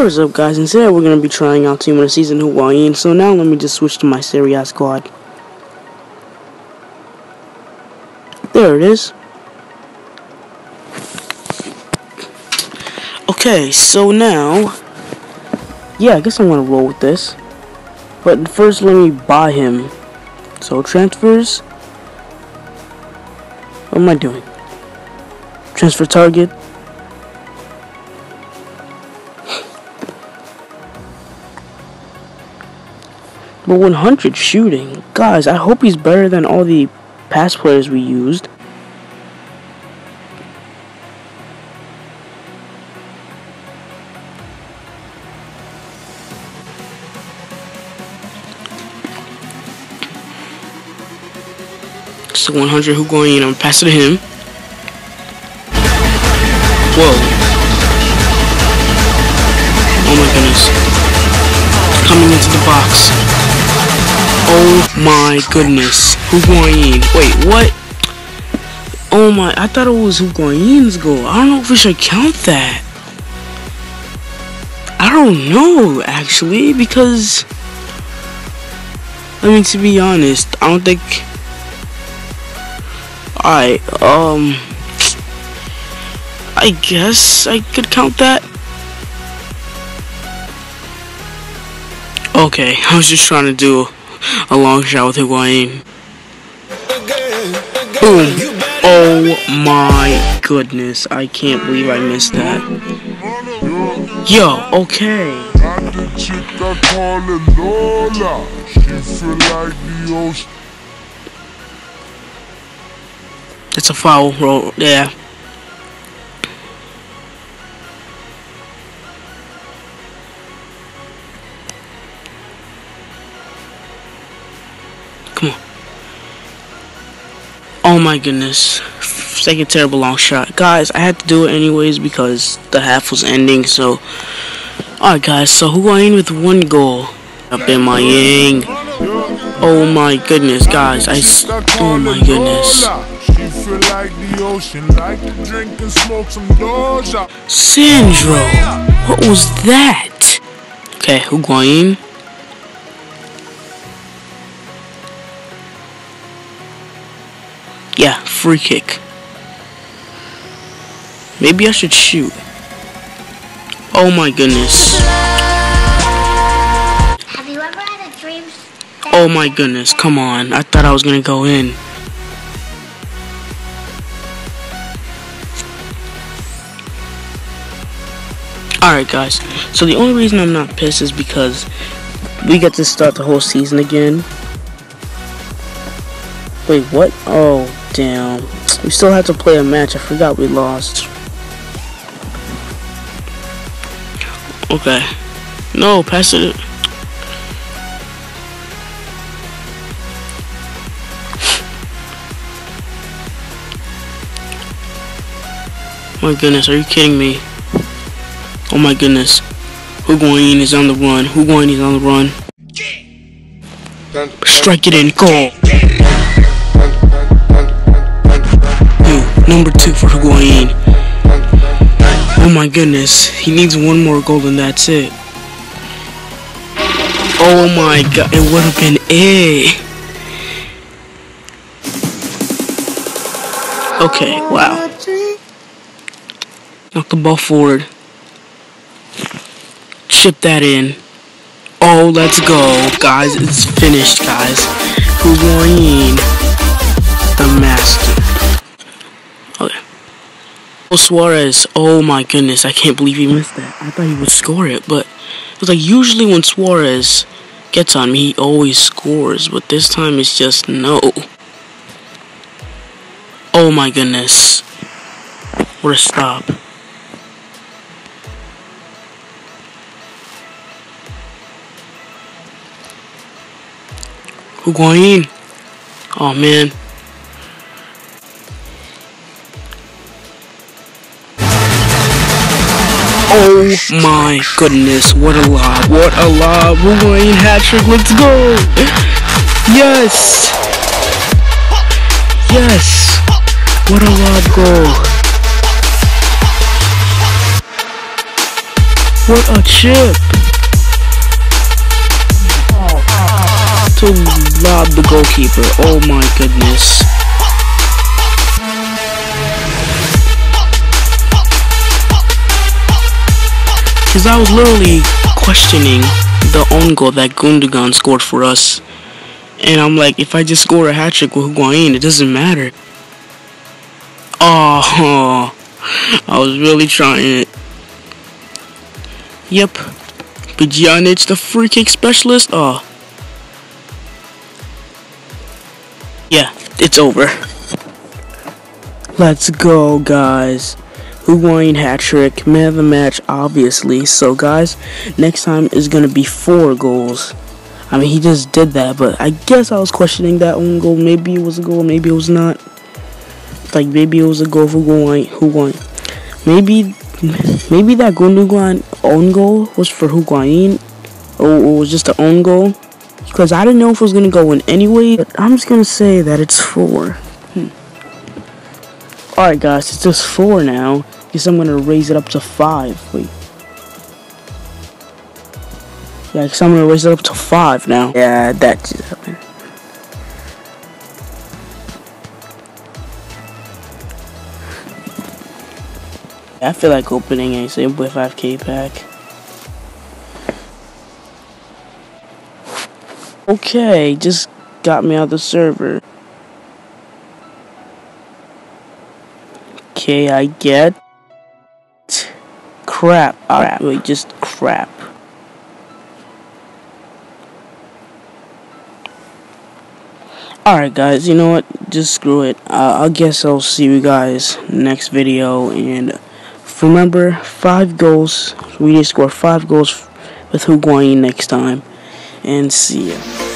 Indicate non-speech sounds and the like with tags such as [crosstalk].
What is up guys, instead we're going to be trying out Team of the Season Higuain, so now let me just switch to my Serie squad. There it is. Okay, so now, yeah, I guess I'm going to roll with this. But first let me buy him. So transfers. What am I doing? Transfer target. But 100 shooting. Guys, I hope he's better than all the past players we used. So 100 Higuain, I'm gonna pass it to him. Whoa. Oh my goodness. Coming into the box. Oh my goodness. Higuain. Wait, what? Oh my, I thought it was Higuain's goal. I don't know if we should count that. I don't know, actually, because... I mean, to be honest, I don't think... I, um... I guess I could count that. Okay, [laughs] I was just trying to do a long shot with Higuain. Boom. Oh my goodness. I can't believe I missed that. Yo, okay. It's a foul roll. Yeah. Come on. Oh my goodness. Second terrible long shot. Guys, I had to do it anyways because the half was ending, so... Alright guys, so who Higuain with one goal. Up in my yang. Oh my goodness, guys. I... Oh my goodness. Sandro! What was that? Okay, Higuain. Free kick. Maybe I should shoot. Oh my goodness. Have you ever had a dream? Oh my goodness, come on. I thought I was gonna go in. Alright guys, so the only reason I'm not pissed is because we get to start the whole season again. Wait, what? Oh, damn. We still have to play a match. I forgot we lost. Okay. No, pass it. My goodness, are you kidding me? Oh my goodness. Higuain is on the run. Higuain is on the run. Strike it in. Goal. Number two for Higuain. Oh my goodness. He needs one more goal and that's it. Oh my god. It would have been A. Okay, wow. Knock the ball forward. Chip that in. Oh, let's go. Guys, it's finished, guys. Higuain, the master. Suarez, oh my goodness, I can't believe he missed that. I thought he would score it, but it like usually when Suarez gets on me, he always scores, but this time it's just no. Oh my goodness. What a stop. Higuain. Oh man. Oh my goodness, what a lob, what a lob. Higuain hat trick, let's go. Yes. Yes. What a lob goal. What a chip! To lob the goalkeeper. Oh my goodness. Because I was literally questioning the own goal that Gundogan scored for us. And I'm like, if I just score a hat trick with Higuain, it doesn't matter. Oh, [laughs] I was really trying it. Yep. Pjanic, the free kick specialist. Oh. Yeah, it's over. Let's go, guys. Higuain hat trick, man of the match, obviously. So, guys, next time is gonna be four goals. I mean, he just did that, but I guess I was questioning that own goal. Maybe it was a goal, maybe it was not. Like, maybe it was a goal for Higuain. Higuain. Maybe, maybe that Gundogan own goal was for Higuain, or it was just an own goal. Because I didn't know if it was gonna go in anyway. But I'm just gonna say that it's four. Hmm. Alright guys, it's just four now. Guess I'm gonna raise it up to five. Wait. Yeah, guess I'm gonna raise it up to five now. Yeah, that just happened. I feel like opening a Subway 5k pack. Okay, just got me out the server. Okay, I get crap. Alright, wait, just crap. Alright guys, you know what? Just screw it. Uh, I guess I'll see you guys next video. And remember, five goals. We need to score five goals with Higuain next time. And see ya.